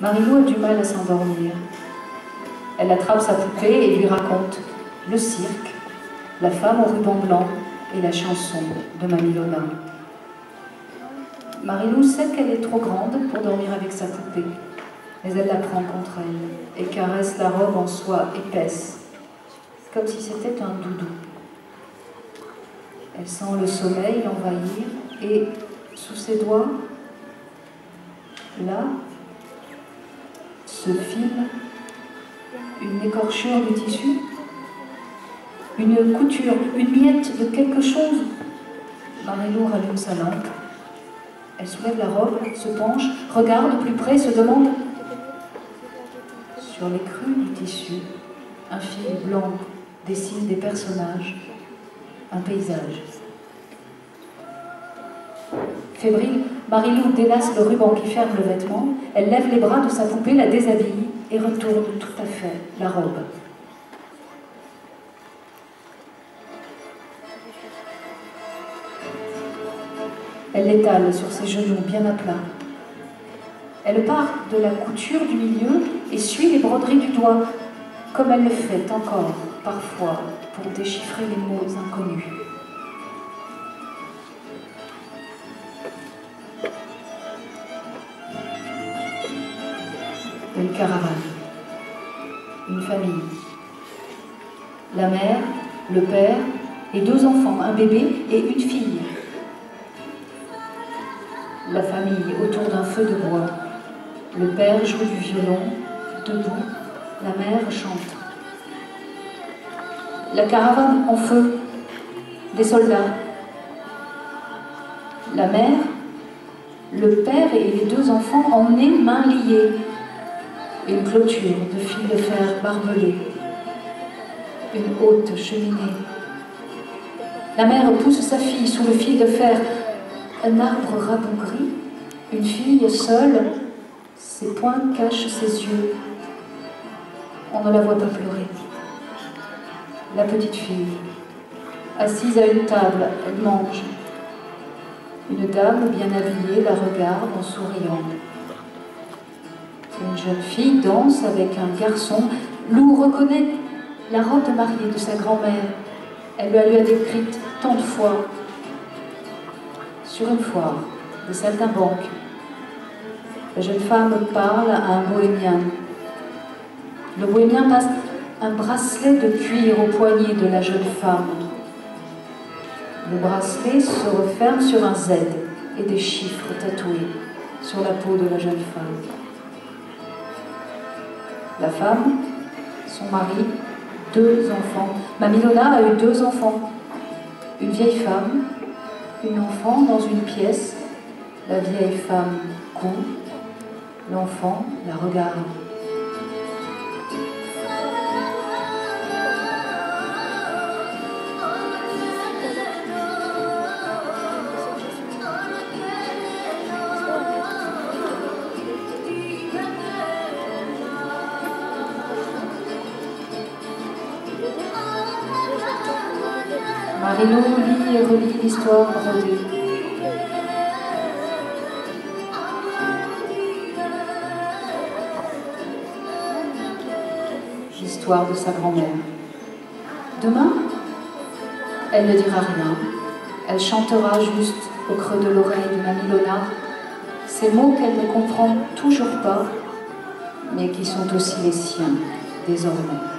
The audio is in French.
Marilou a du mal à s'endormir. Elle attrape sa poupée et lui raconte le cirque, la femme au ruban blanc et la chanson de Mamilona. Marilou sait qu'elle est trop grande pour dormir avec sa poupée, mais elle la prend contre elle et caresse la robe en soie épaisse, comme si c'était un doudou. Elle sent le sommeil l'envahir et, sous ses doigts, là, se file une écorchure de tissu, une couture, une miette de quelque chose. Marilou rallume sa lampe. Elle soulève la robe, se penche, regarde plus près, se demande. Sur les crues du tissu, un fil blanc dessine des personnages, un paysage. Fébrile, Marilou délace le ruban qui ferme le vêtement, elle lève les bras de sa poupée, la déshabille et retourne tout à fait la robe. Elle l'étale sur ses genoux bien à plat. Elle part de la couture du milieu et suit les broderies du doigt, comme elle le fait encore parfois pour déchiffrer les mots inconnus. Une caravane, une famille, la mère, le père et deux enfants, un bébé et une fille. La famille autour d'un feu de bois. Le père joue du violon, debout, la mère chante. La caravane en feu, des soldats. La mère, le père et les deux enfants emmenés mains liées. Une clôture de fil de fer barbelé. Une haute cheminée. La mère pousse sa fille sous le fil de fer. Un arbre rabougri, une fille seule, ses poings cachent ses yeux. On ne la voit pas pleurer la petite fille. Assise à une table, elle mange. Une dame bien habillée la regarde en souriant. Une jeune fille danse avec un garçon. Lou reconnaît la robe mariée de sa grand-mère. Elle lui a décrite tant de fois. Sur une foire, de saltimbanques, la jeune femme parle à un bohémien. Le bohémien passe un bracelet de cuir au poignet de la jeune femme. Le bracelet se referme sur un Z et des chiffres tatoués sur la peau de la jeune femme. La femme, son mari, deux enfants. Mamilona a eu deux enfants. Une vieille femme, une enfant dans une pièce. La vieille femme court, l'enfant la regarde. Marilou lit et relit l'histoire brodée. L'histoire de sa grand-mère. Demain, elle ne dira rien. Elle chantera juste au creux de l'oreille de Mamie Lola ces mots qu'elle ne comprend toujours pas, mais qui sont aussi les siens désormais.